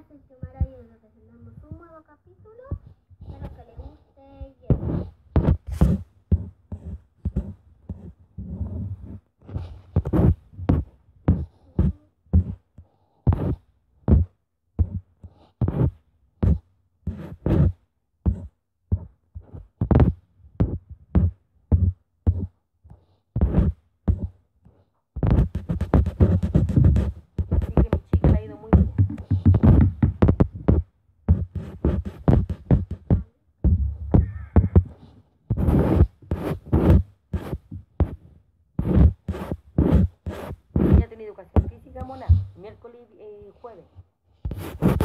gracias Xiomara y nos presentamos un nuevo capítulo. jueves.